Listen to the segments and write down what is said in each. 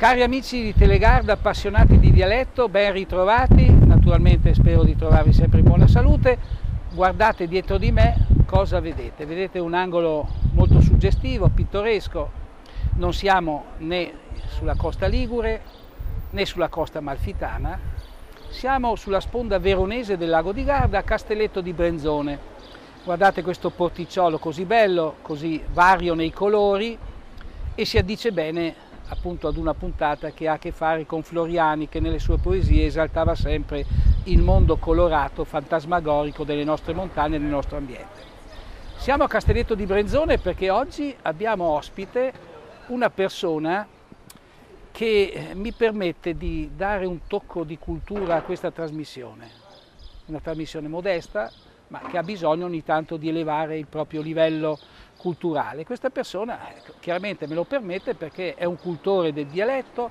Cari amici di Telegarda, appassionati di dialetto, ben ritrovati, naturalmente spero di trovarvi sempre in buona salute. Guardate dietro di me cosa vedete? Vedete un angolo molto suggestivo, pittoresco, non siamo né sulla costa ligure né sulla costa malfitana, siamo sulla sponda veronese del lago di Garda, a Castelletto di Brenzone. Guardate questo porticciolo così bello, così vario nei colori e si addice bene appunto ad una puntata che ha a che fare con Floriani che nelle sue poesie esaltava sempre il mondo colorato, fantasmagorico delle nostre montagne e del nostro ambiente. Siamo a Castelletto di Brenzone perché oggi abbiamo ospite una persona che mi permette di dare un tocco di cultura a questa trasmissione. Una trasmissione modesta, ma che ha bisogno ogni tanto di elevare il proprio livello culturale. Questa persona ecco, chiaramente me lo permette perché è un cultore del dialetto,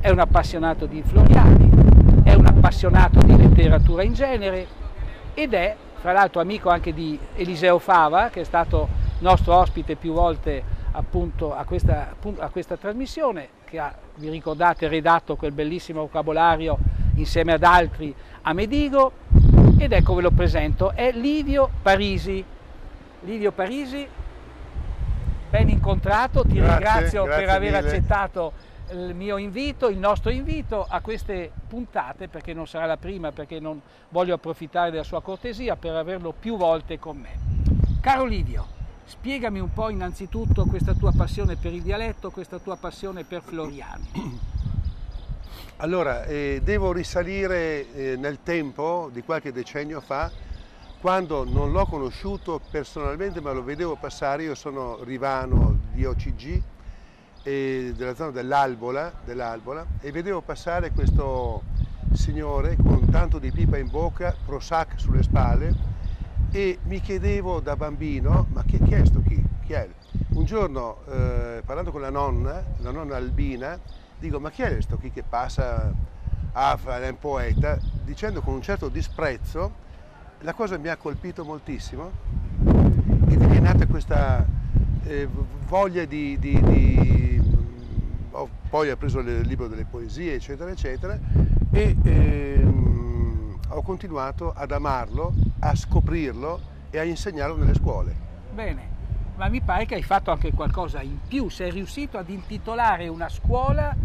è un appassionato di Floriani, è un appassionato di letteratura in genere ed è fra l'altro amico anche di Eliseo Fava, che è stato nostro ospite più volte appunto a questa, a questa trasmissione, che ha, vi ricordate, redatto quel bellissimo vocabolario insieme ad altri a Medigo, ed ecco ve lo presento, è Livio Parisi. Livio Parisi, ben incontrato, ti grazie, ringrazio grazie per aver mille. accettato il mio invito, il nostro invito a queste puntate, perché non sarà la prima, perché non voglio approfittare della sua cortesia per averlo più volte con me. Caro Livio, spiegami un po' innanzitutto questa tua passione per il dialetto, questa tua passione per Floriani. Allora, eh, devo risalire eh, nel tempo di qualche decennio fa, quando non l'ho conosciuto personalmente, ma lo vedevo passare, io sono rivano di OCG, della zona dell'Albola, dell'Albola e vedevo passare questo signore con tanto di pipa in bocca, Prosac sulle spalle e mi chiedevo da bambino, ma chi, chi è sto chi? Chi è? Un giorno eh, parlando con la nonna, la nonna Albina, dico ma chi è sto chi che passa a fare un poeta? Dicendo con un certo disprezzo, la cosa mi ha colpito moltissimo ed è nata questa eh, voglia di, di, di ho, poi ho preso il libro delle poesie eccetera eccetera e ehm, ho continuato ad amarlo, a scoprirlo e a insegnarlo nelle scuole. Bene, ma mi pare che hai fatto anche qualcosa in più, sei riuscito ad intitolare una scuola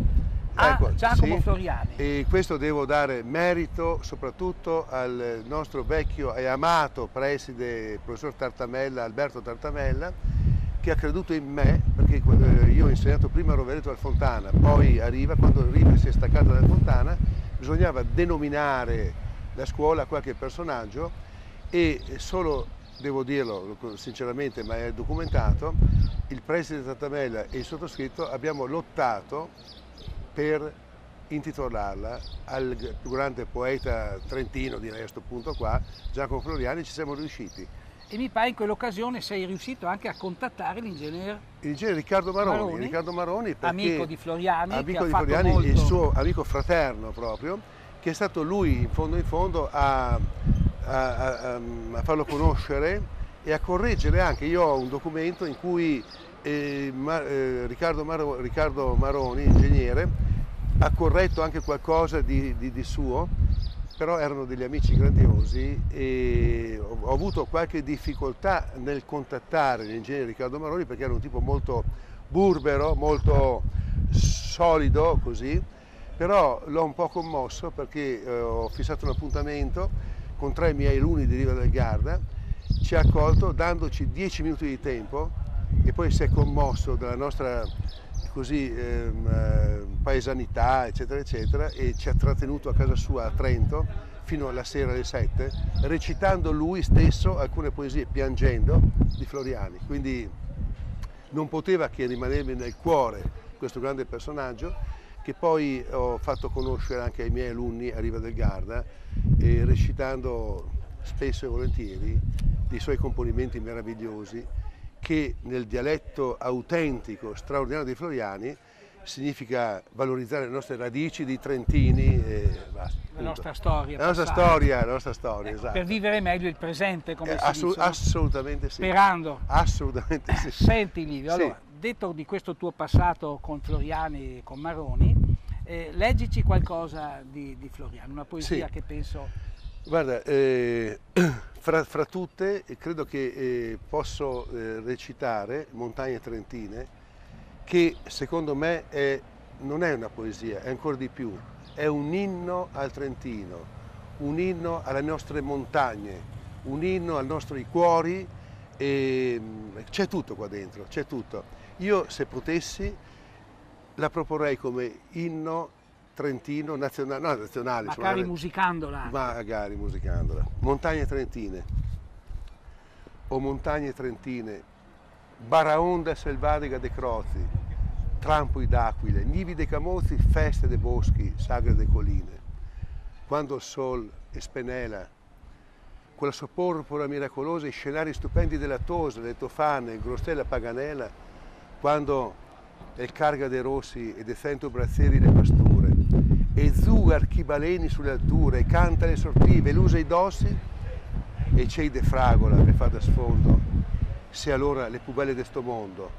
a ecco, Giacomo sì, Floriani. E questo devo dare merito soprattutto al nostro vecchio e amato preside, professor Tartamella, Alberto Tartamella, che ha creduto in me, perché eh, io ho insegnato prima a Rovereto al Fontana, poi a Riva, quando Riva si è staccata dal Fontana, bisognava denominare la scuola a qualche personaggio e solo, devo dirlo sinceramente, ma è documentato, il preside Tattamella e il sottoscritto abbiamo lottato per intitolarla al più grande poeta trentino, direi a questo punto qua, Giacomo Floriani, ci siamo riusciti e mi pare in quell'occasione sei riuscito anche a contattare l'ingegnere L'ingegnere Riccardo Maroni, Maroni, Riccardo Maroni amico di Floriani, amico di Floriani molto... il suo amico fraterno proprio, che è stato lui in fondo in fondo a, a, a, a farlo conoscere e a correggere anche. Io ho un documento in cui eh, ma, eh, Riccardo, Mar- Riccardo, Maroni, ingegnere, ha corretto anche qualcosa di, di, di suo però erano degli amici grandiosi e ho avuto qualche difficoltà nel contattare l'ingegnere Riccardo Maroni perché era un tipo molto burbero, molto solido così, però l'ho un po' commosso perché eh, ho fissato un appuntamento con tre miei alunni di Riva del Garda, ci ha accolto dandoci dieci minuti di tempo e poi si è commosso della nostra così ehm, eh, paesanità eccetera eccetera e ci ha trattenuto a casa sua a Trento fino alla sera alle 7 recitando lui stesso alcune poesie piangendo di Floriani. Quindi non poteva che rimanermi nel cuore questo grande personaggio che poi ho fatto conoscere anche ai miei alunni a Riva del Garda recitando spesso e volentieri i suoi componimenti meravigliosi che nel dialetto autentico, straordinario dei Floriani, significa valorizzare le nostre radici di Trentini e basta. La nostra storia. La nostra storia, la nostra storia, ecco, esatto. Per vivere meglio il presente, come eh, si assu- dice. Assolutamente sì. Sperando. Assolutamente sì. Senti Livio, sì. allora, detto di questo tuo passato con Floriani e con Maroni, eh, leggici qualcosa di, di, Floriani, una poesia sì. che penso... Guarda, eh, fra, fra, tutte credo che eh, posso eh, recitare Montagne Trentine, che secondo me è, non è una poesia, è ancora di più, è un inno al Trentino, un inno alle nostre montagne, un inno ai nostri cuori mm, c'è tutto qua dentro, c'è tutto. Io se potessi la proporrei come inno trentino nazionale, no, nazionale magari insomma, musicandola. Magari musicandola. Montagne trentine o montagne trentine, baraonda selvatica de crozi, trampui d'aquile, nivi de camozzi, feste de boschi, sagre de colline. Quando il sol spenela quella sua porpora miracolosa, i scenari stupendi della Tosa, le Tofane, il Grostella Paganella, quando il carga dei rossi e dei cento brazzieri le pasture, e zu archibaleni sulle alture, canta le sortive, l'usa i dossi, e c'è de fragola che fa da sfondo, se allora le pubelle de sto mondo,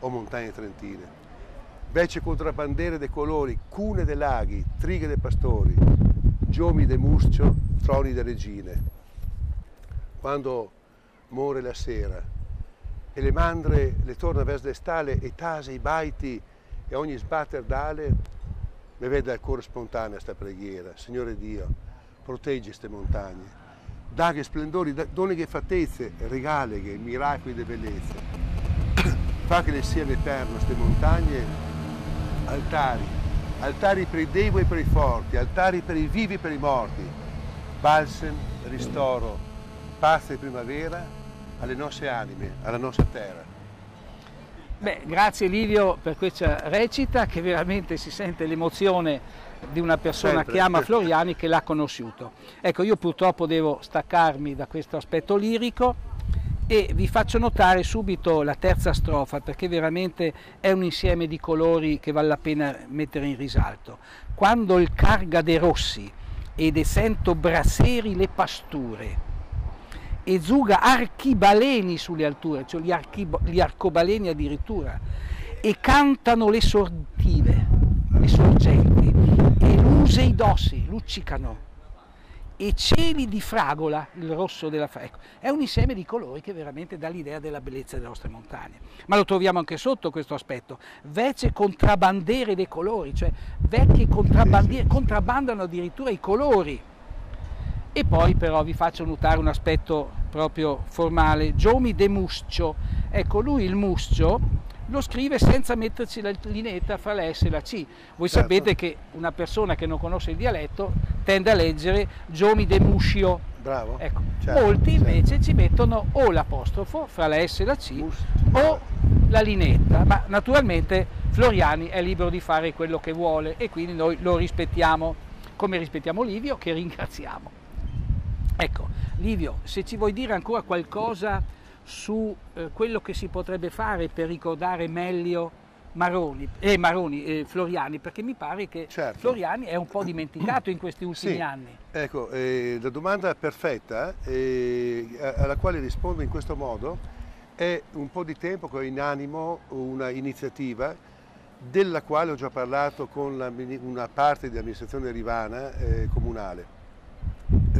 o montagne trentine. Vece contrabbandere dei colori, cune dei laghi, trighe dei pastori, giomi de muscio, troni de regine quando muore la sera e le mandre le torna verso l'estale e tase i baiti e ogni sbatter d'ale mi vede al cuore spontanea sta preghiera. Signore Dio proteggi queste montagne. Daghe splendori doni fattezze regale che miracoli di bellezze. Fa che le siano eterne queste montagne. Altari altari per i deboli e per i forti altari per i vivi e per i morti. Balsam ristoro pazza di primavera alle nostre anime, alla nostra terra. Beh, grazie Livio per questa recita che veramente si sente l'emozione di una persona Sempre. che ama Floriani che l'ha conosciuto. Ecco, io purtroppo devo staccarmi da questo aspetto lirico e vi faccio notare subito la terza strofa perché veramente è un insieme di colori che vale la pena mettere in risalto. Quando il carga dei rossi ed sento braseri le pasture, e zuga archibaleni sulle alture, cioè gli, archibo, gli arcobaleni addirittura, e cantano le sortive, le sorgenti, e luse i dossi, luccicano, e cieli di fragola, il rosso della fragola. Ecco, è un insieme di colori che veramente dà l'idea della bellezza delle nostre montagne. Ma lo troviamo anche sotto questo aspetto. Vece contrabbandere dei colori, cioè vecchie contrabbandiere, contrabbandano addirittura i colori e poi però vi faccio notare un aspetto proprio formale, Giomi de Muscio, ecco lui il Muscio lo scrive senza metterci la linetta fra la S e la C. Voi certo. sapete che una persona che non conosce il dialetto tende a leggere Giomi de Muscio. Bravo. Ecco, certo, molti certo. invece certo. ci mettono o l'apostrofo fra la S e la C Mus- o la linetta, ma naturalmente Floriani è libero di fare quello che vuole e quindi noi lo rispettiamo, come rispettiamo Livio che ringraziamo. Ecco, Livio, se ci vuoi dire ancora qualcosa su eh, quello che si potrebbe fare per ricordare meglio Maroni, eh, Maroni eh, Floriani, perché mi pare che certo. Floriani è un po' dimenticato in questi ultimi sì. anni. Ecco, eh, la domanda perfetta eh, alla quale rispondo in questo modo è un po' di tempo che ho in animo una iniziativa della quale ho già parlato con la, una parte dell'amministrazione rivana eh, comunale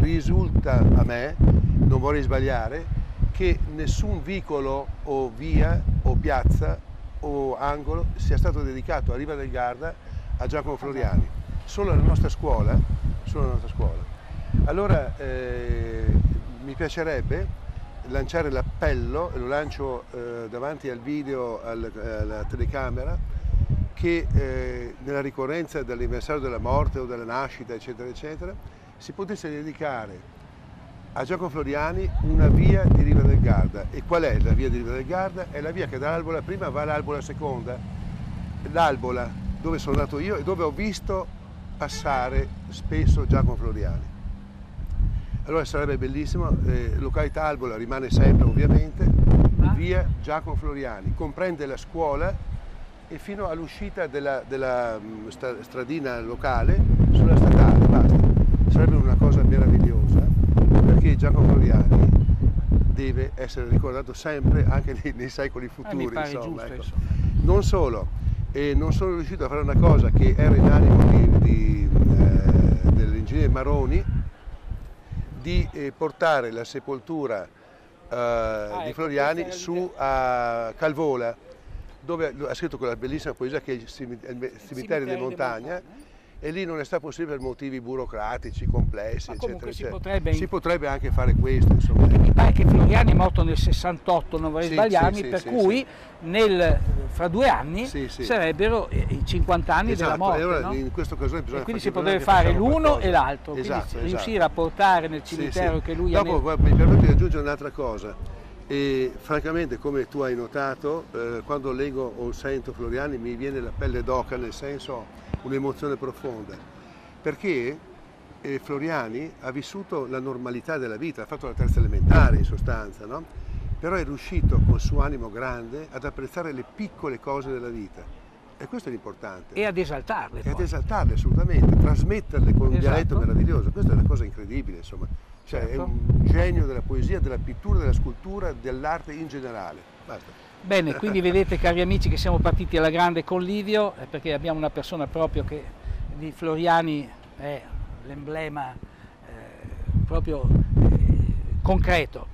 risulta a me, non vorrei sbagliare, che nessun vicolo o via o piazza o angolo sia stato dedicato a Riva del Garda a Giacomo Floriani, solo la nostra scuola, solo la nostra scuola. Allora eh, mi piacerebbe lanciare l'appello, e lo lancio eh, davanti al video, al, alla telecamera, che eh, nella ricorrenza dell'anniversario della morte o della nascita, eccetera, eccetera, si potesse dedicare a Giacomo Floriani una via di Riva del Garda. E qual è la via di Riva del Garda? È la via che dall'Albola prima va all'Albola seconda, l'Albola dove sono nato io e dove ho visto passare spesso Giacomo Floriani. Allora sarebbe bellissimo, eh, località Albola rimane sempre ovviamente, via Giacomo Floriani, comprende la scuola e fino all'uscita della, della mm, stradina locale sulla statale, Giacomo Floriani deve essere ricordato sempre anche nei, nei secoli futuri. Eh, insomma, ecco. giusto, Non solo, e non sono riuscito a fare una cosa che era in animo eh, dell'ingegnere Maroni, di eh, portare la sepoltura eh, Ah, di ecco, Floriani questa su a Calvola, dove ha scritto quella bellissima poesia che è il cimitero di di montagna montagna. E lì non è stato possibile per motivi burocratici, complessi, eccetera, si eccetera. potrebbe- Si potrebbe anche fare questo, insomma. Mi pare che Floriani è morto nel 68, non vorrei Sì, sbagliarmi, sì, per sì, cui nel- fra due anni sarebbero eh, i 50 anni della Esatto, morte. e allora no? in questa occasione bisogna E quindi si potrebbe fare l'uno e l'altro, quindi Esatto, riuscire esatto. a portare nel cimitero che lui ha Dopo nel- mi permetto di aggiungere un'altra cosa. E francamente, come tu hai notato, eh, quando leggo o sento Floriani mi viene la pelle d'oca, nel senso un'emozione profonda. Perché eh, Floriani ha vissuto la normalità della vita, ha fatto la terza elementare in sostanza, no? Però è riuscito col suo animo grande ad apprezzare le piccole cose della vita. E questo è l'importante. e ad esaltarle. E ad poi. esaltarle assolutamente, trasmetterle con un Esatto. dialetto meraviglioso. Questa è una cosa incredibile, insomma. Cioè, è Certo. un genio della poesia, della pittura, della scultura, dell'arte in generale. Basta. Bene, quindi vedete cari amici che siamo partiti alla grande con Livio, eh, perché abbiamo una persona proprio che di Floriani è l'emblema eh, proprio eh, concreto.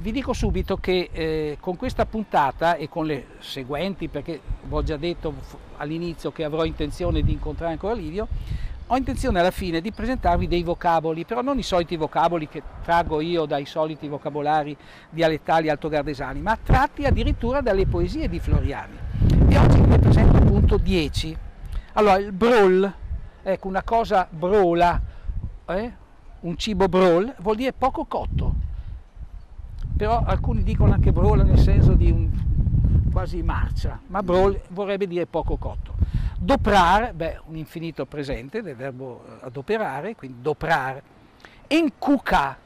Vi dico subito che eh, con questa puntata e con le seguenti, perché vi ho già detto all'inizio che avrò intenzione di incontrare ancora Livio, ho intenzione alla fine di presentarvi dei vocaboli, però non i soliti vocaboli che traggo io dai soliti vocabolari dialettali altogardesani, ma tratti addirittura dalle poesie di Floriani. E oggi ne presento appunto 10. Allora, il brawl, ecco, una cosa brola, eh? un cibo brawl, vuol dire poco cotto. Però alcuni dicono anche brola nel senso di un quasi marcia, ma brawl vorrebbe dire poco cotto. Doprar, beh, un infinito presente del verbo eh, adoperare, quindi doprar. Encuca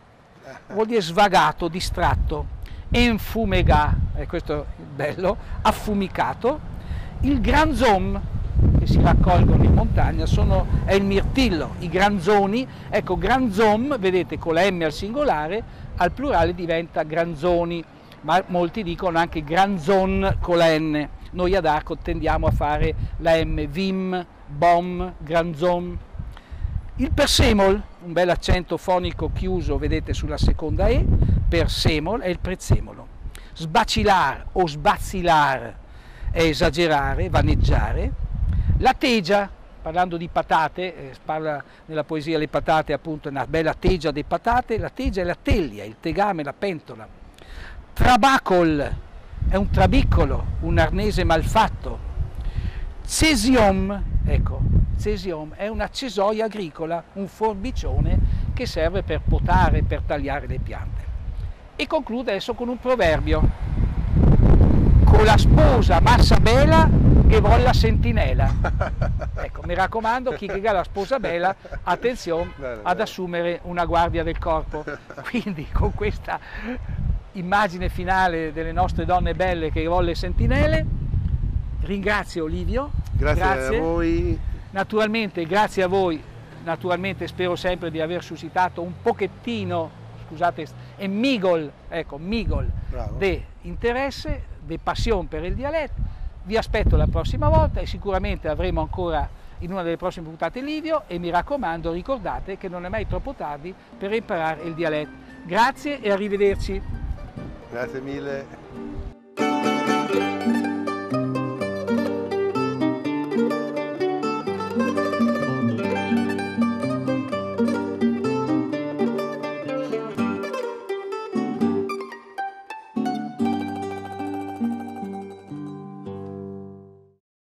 vuol dire svagato, distratto. Enfumega, e questo è bello, affumicato. Il granzom, che si raccolgono in montagna, sono, è il mirtillo. I granzoni, ecco, granzom, vedete, con la M al singolare, al plurale diventa granzoni, ma molti dicono anche granzon con la N. Noi ad Arco tendiamo a fare la M, Vim, Bom, Granzon. Il persemol, un bel accento fonico chiuso, vedete sulla seconda E, persemol è il prezzemolo. Sbacilar o sbazzilar è esagerare, vaneggiare. La tegia, parlando di patate, eh, parla nella poesia le patate appunto, una bella tegia di patate, la tegia è la teglia, il tegame, la pentola. Trabacol è un trabiccolo, un arnese malfatto. Cesium, ecco, cesium è una cesoia agricola, un forbicione che serve per potare, per tagliare le piante. E conclude adesso con un proverbio. Con la sposa massa bella che vuole la sentinella. Ecco, mi raccomando, chi che ha la sposa bella, attenzione ad assumere una guardia del corpo. Quindi con questa immagine finale delle nostre donne belle che vuole le sentinelle, ringrazio Livio. Grazie, a voi. Naturalmente, grazie a voi, naturalmente spero sempre di aver suscitato un pochettino, scusate, e migol, ecco, migol di interesse, di passione per il dialetto. Vi aspetto la prossima volta e sicuramente avremo ancora in una delle prossime puntate Livio e mi raccomando ricordate che non è mai troppo tardi per imparare il dialetto. Grazie e arrivederci. Grazie mille.